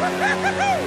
Woo-hoo-hoo-hoo!